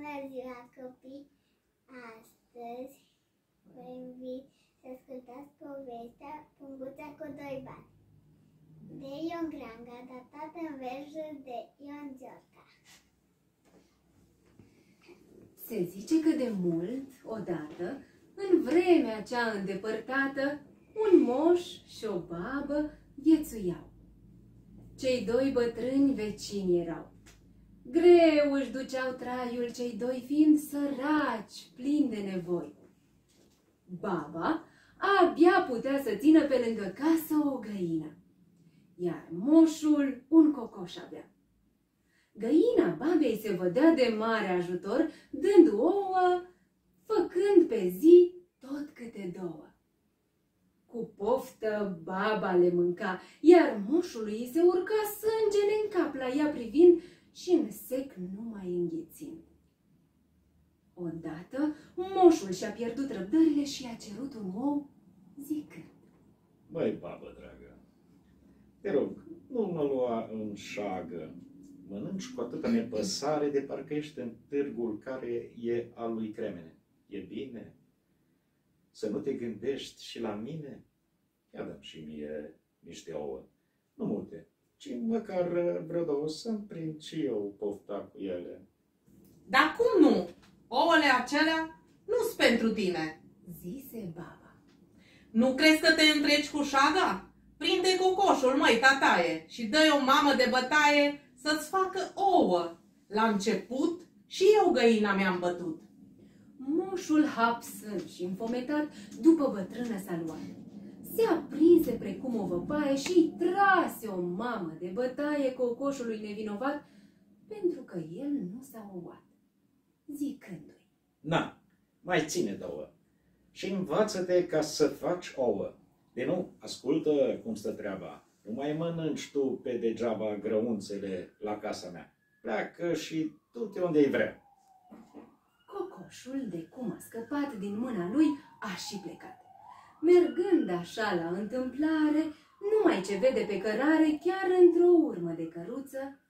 Bună ziua, copii! Astăzi vă invit să ascultați povestea Punguța cu doi bani de Ion Granga, datată în versuri de Ion Giorca. Se zice că de mult, odată, în vremea cea îndepărtată, un moș și o babă viețuiau. Cei doi bătrâni vecini erau. Greu își duceau traiul cei doi fiind săraci, plini de nevoi. Baba abia putea să țină pe lângă casă o găină, iar moșul un cocoș avea. Găina babei se vădea de mare ajutor, dând ouă, făcând pe zi tot câte două. Cu poftă baba le mânca, iar moșului se urca sângele în cap la ea privind și în sec nu mai înghețind. Odată, moșul și-a pierdut răbdările și a cerut un ou zicând. Băi, babă dragă, te rog, nu mă lua în șagă. Mănânci cu atâta nepăsare de parcă ești în târgul care e al lui Cremene. E bine? Să nu te gândești și la mine? Ia dăm și mie niște ouă. Nu multe, ci măcar vreo două să-mi prind și eu pofta cu ele. Dar cum nu? Ouăle acelea nu-s pentru tine. Zise baba. Nu crezi că te întreci cu șaga? Prinde cocoșul, măi, tataie, și dă o mamă de bătaie să-ți facă ouă. La început și eu găina mi-am bătut. Moșul hapsând și înfometat, după bătrână s-a luat. Se aprinse precum o văpaie și îi trase o mamă de bătaie cocoșului nevinovat, pentru că el nu s-a ouat, zicându-i. Na, mai ține două și învață-te ca să faci ouă. De nu, ascultă cum stă treaba. Nu mai mănânci tu pe degeaba grăunțele la casa mea. Pleacă și du-te unde i vrea. Cocoșul, de cum a scăpat din mâna lui, a și plecat. Mergând așa la întâmplare, numai ce vede pe cărare, chiar într-o urmă de căruță,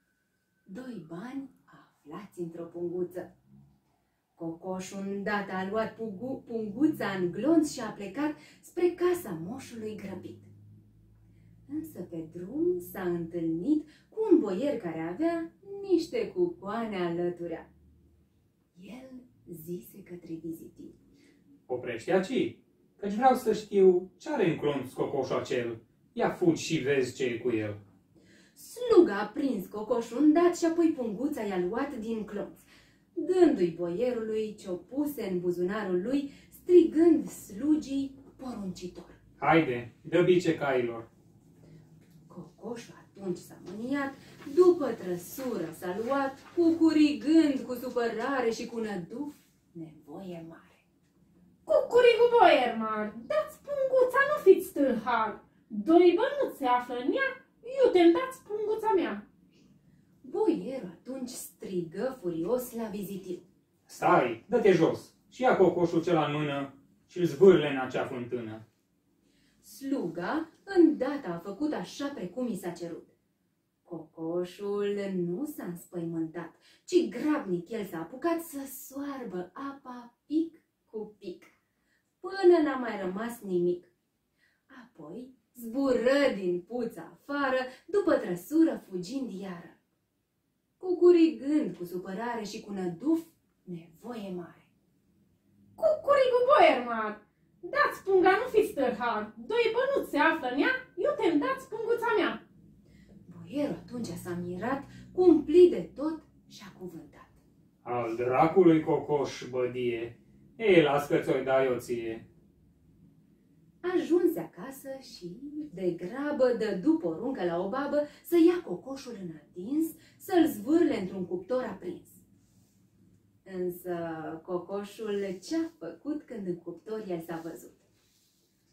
doi bani aflați într-o punguță. Cocoșul îndată a luat pugu, punguța în glonț și a plecat spre casa moșului grăbit. Însă pe drum s-a întâlnit cu un boier care avea niște cucoane alăturea. El zise către vizitiv. Oprește aici, căci vreau să știu ce are în clonț cocoșul acel. Ia fugi și vezi ce e cu el. Sluga a prins cocoșul îndat și apoi punguța i-a luat din clonț, dându-i boierului ce-o puse în buzunarul lui, strigând slugii poruncitor. Haide, dă bice cailor. Cocoșul atunci s-a mâniat, după trăsură s-a luat, cucurigând cu supărare și cu năduf nevoie mare. Cucurigu boierman, dați punguța, nu fiți tâlhar. Doi bănuți se află în ea, iute dați punguța mea. Boierul atunci strigă furios la vizitiv. Stai, dă-te jos și ia cocoșul cel în mână și îl zvârle în acea fântână. Sluga îndată a făcut așa precum i s-a cerut. Cocoșul nu s-a înspăimântat, ci grabnic el s-a apucat să soarbă apa pic cu pic, până n-a mai rămas nimic. Apoi zbură din puța afară, după trăsură fugind iară, cucurigând cu supărare și cu năduf nevoie mare. Cucurigu boierman, dați punga, nu fiți tâlhar. Doi bănuți se află în ea, iute dați punguța mea. Boierul atunci s-a mirat, cumplit de tot și a cuvântat. Al dracului cocoș, bădie, ei, las că ți-o dai o ție. Ajunse acasă și, de grabă, dădu poruncă la o babă să ia cocoșul în atins, să-l zvârle într-un cuptor aprins. Însă cocoșul ce-a făcut când în cuptor el s-a văzut?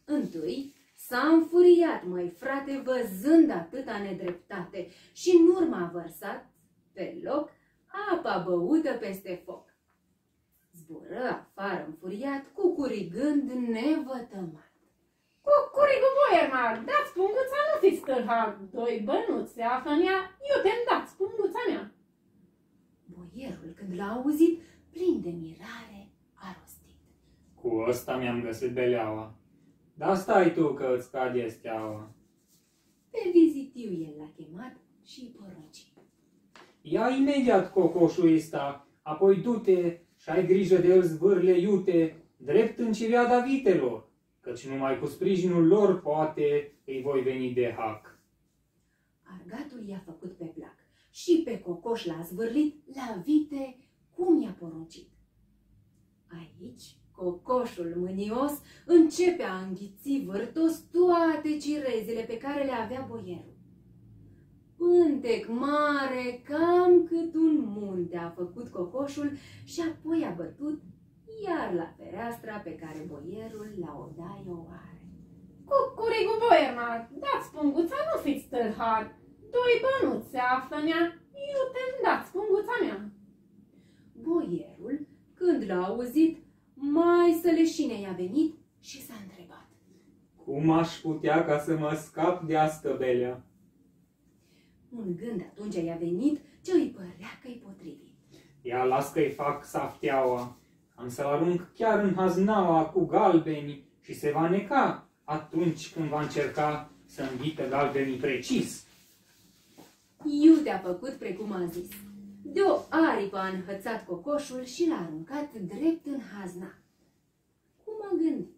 Întâi s-a înfuriat, măi frate, văzând atâta nedreptate și în urma a vărsat pe loc apa băută peste foc. Zbură afară înfuriat, cucurigând nevătămat. Cucurigu boierman, dați punguța, nu fiți tâlhar. Doi bănuți se află în ea, iute dați punguța mea. Boierul, când l-a auzit, plin de mirare, a rostit. Cu ăsta mi-am găsit beleaua. Dar stai tu că îți cade steaua. Pe vizitiu el l-a chemat și îi porunci. Ia imediat cocoșul ăsta, apoi du-te și ai grijă de el zvârle iute, drept în cireada vitelor, căci numai cu sprijinul lor poate îi voi veni de hac. Argatul i-a făcut pe plac și pe cocoș l-a zvârlit la vite cum i-a poruncit. Aici, cocoșul mânios începe a înghiți vârtos toate cirezile pe care le avea boierul. Pântec mare, cam cât un munte a făcut cocoșul și apoi a bătut iar la fereastra pe care boierul la odaie o are. Cucurigu boiermar, dați punguța, nu fiți tâlhar. Doi bănuți se află în ea, iute dați punguța mea. Boierul, când l-a auzit, mai să leșine i-a venit și s-a întrebat. Cum aș putea ca să mă scap de asta belea? Un gând atunci i-a venit ce îi părea că-i potrivit. Ia las că-i fac safteaua. Am să-l arunc chiar în haznaua cu galbeni și se va neca atunci când va încerca să înghită galbenii precis. Iute a făcut precum a zis. De o aripă a înhățat cocoșul și l-a aruncat drept în hazna. Cum a gândit?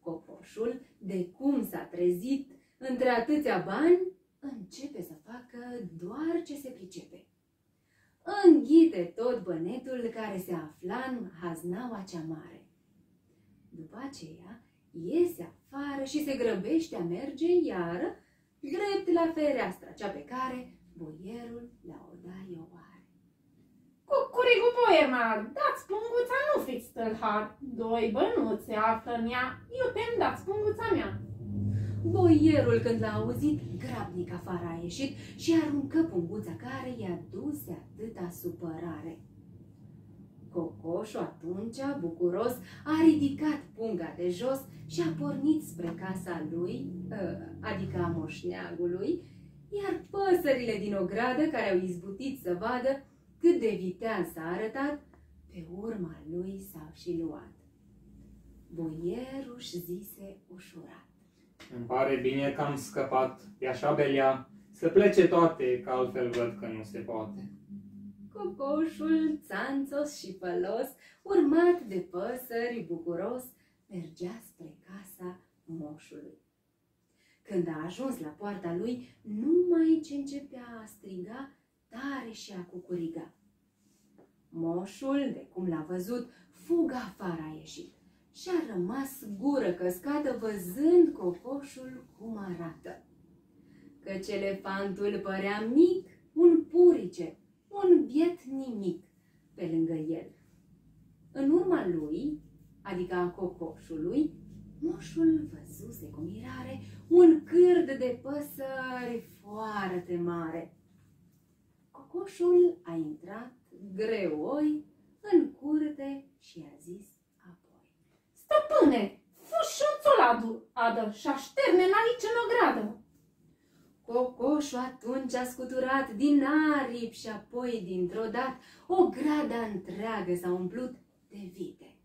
Cocoșul, de cum s-a trezit, între atâția bani, începe să facă doar ce se pricepe. Înghite tot bănetul care se afla în haznaua cea mare. După aceea, iese afară și se grăbește a merge iară drept la fereastra cea pe care boierul la odaie o are. Cucurigu boiermar, dați punguța, nu fiți tâlhar. Doi bănuți se află în ea, iute dați punguța mea. Boierul, când l-a auzit, grabnic afară a ieșit și aruncă punguța care i-a dus atâta supărare. Cocoșul atunci, bucuros, a ridicat punga de jos și a pornit spre casa lui, ă, adică a moșneagului, iar păsările din ogradă care au izbutit să vadă cât de vitean s-a arătat, pe urma lui s-au și luat. Boierul își zise ușurat. Îmi pare bine că am scăpat de așa belea, să plece toate, că altfel văd că nu se poate. Cocoșul, țanțos și pălos, urmat de păsări bucuros, mergea spre casa moșului. Când a ajuns la poarta lui, numai ce începea a striga, tare și a cucuriga. Moșul, de cum l-a văzut, fugă afară a ieșit și a rămas gură căscată văzând cocoșul cum arată. Căci elefantul părea mic, un purice, un biet nimic pe lângă el. În urma lui, adică a cocoșului, moșul văzuse cu mirare un cârd de păsări foarte mare. Cocoșul a intrat greoi în curte și a zis apoi. Stăpâne, fâșuțul adu, adă și așterne aici în ogradă. Cocoșul atunci a scuturat din aripi și apoi dintr-o dată o grada întreagă s-a umplut de vite.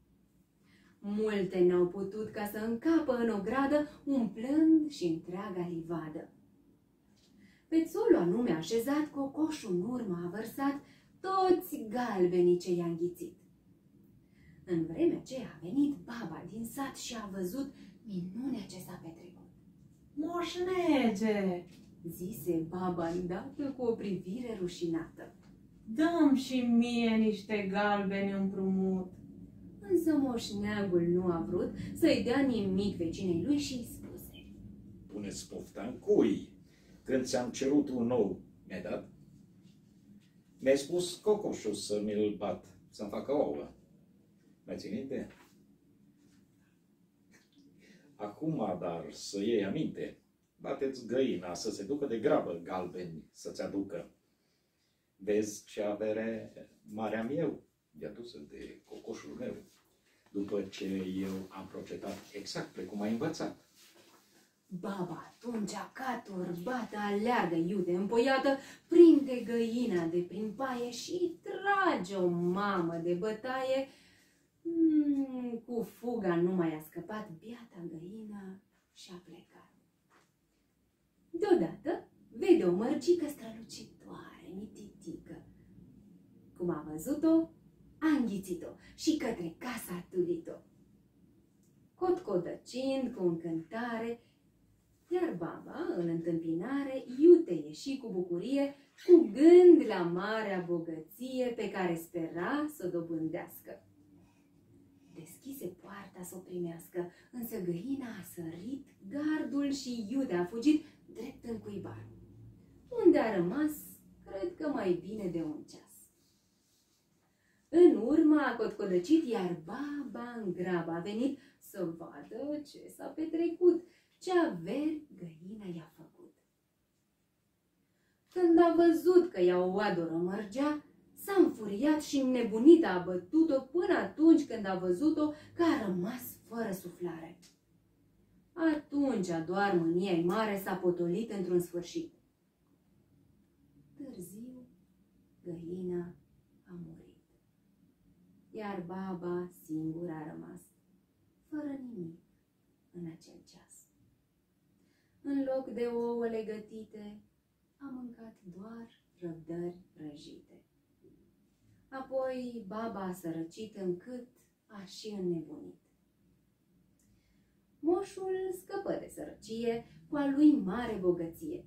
Multe n-au putut ca să încapă în o gradă, umplând și întreaga livadă. Pe țolul anume așezat, cocoșul în urmă a vărsat toți galbenii ce i-a înghițit. În vremea aceea a venit baba din sat și a văzut minunea ce s-a petrecut. Moșnege, Zise baba îndată cu o privire rușinată. dăm și mie niște galbeni împrumut. Însă moșneagul nu a vrut să-i dea nimic vecinei lui și îi spuse. Puneți pofta în cui. Când ți-am cerut un nou, mi-ai dat? Mi-ai spus cocoșul să mi-l bat, să-mi facă ouă. Mai ține minte? Acum, dar, să iei aminte, bateți găina să se ducă de grabă galbeni să-ți aducă. Vezi ce avere mare am eu, de adusă de cocoșul meu, după ce eu am procedat exact precum ai învățat. Baba atunci, ca turbată, aleargă iute împoiată, prinde găina de prin paie și trage o mamă de bătaie. Mm, cu fuga nu mai a scăpat biata găină și a plecat. Deodată vede o mărcică strălucitoare, mititică. Cum a văzut-o, a înghițit-o și către casa a tudit-o. Cotcodăcind cu încântare, iar baba, în întâmpinare, iute ieși cu bucurie, cu gând la marea bogăție pe care spera să o dobândească. Deschise poarta să o primească, însă găina a sărit, gardul și iute a fugit drept în cuibar, unde a rămas, cred că mai bine de un ceas. În urmă a cotcodăcit, iar baba în grab a venit să vadă ce s-a petrecut, ce averi găina i-a făcut. Când a văzut că ea o adoră mărgea, s-a înfuriat și nebunit a bătut-o până atunci când a văzut-o că a rămas fără suflare. Atunci doar mânia mare s-a potolit într-un sfârșit. Târziu, găina a murit, iar baba singură a rămas, fără nimic în acel ceas. În loc de ouă legătite, a mâncat doar răbdări prăjite. Apoi baba a sărăcit încât a și înnebunit. Moșul scăpă de sărăcie cu a lui mare bogăție.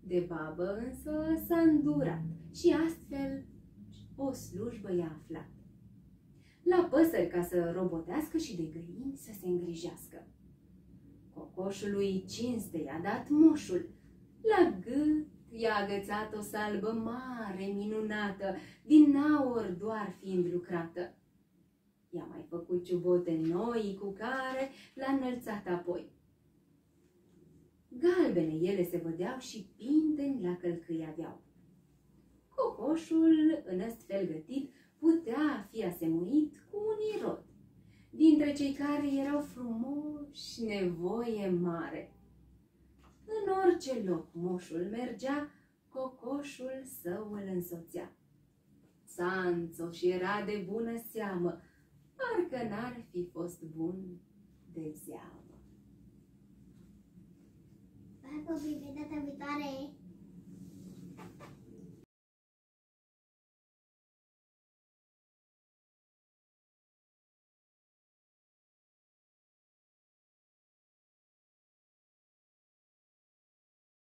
De babă însă s-a îndurat și astfel o slujbă i-a aflat. La păsări ca să robotească și de găini să se îngrijească. Cocoșului cinste i-a dat moșul, la gât i-a agățat o salbă mare, minunată, din aur doar fiind lucrată. I-a mai făcut ciubote noi cu care l-a înălțat apoi. Galbene ele se vădeau și pinteni la călcâi aveau. Cocoșul, în astfel gătit, putea fi asemuit cu un irod, dintre cei care erau frumoși, nevoie mare. În orice loc moșul mergea, cocoșul său îl însoțea. Sanțoș era de bună seamă, parcă n-ar fi fost bun de zeamă. Bye, copii, pe data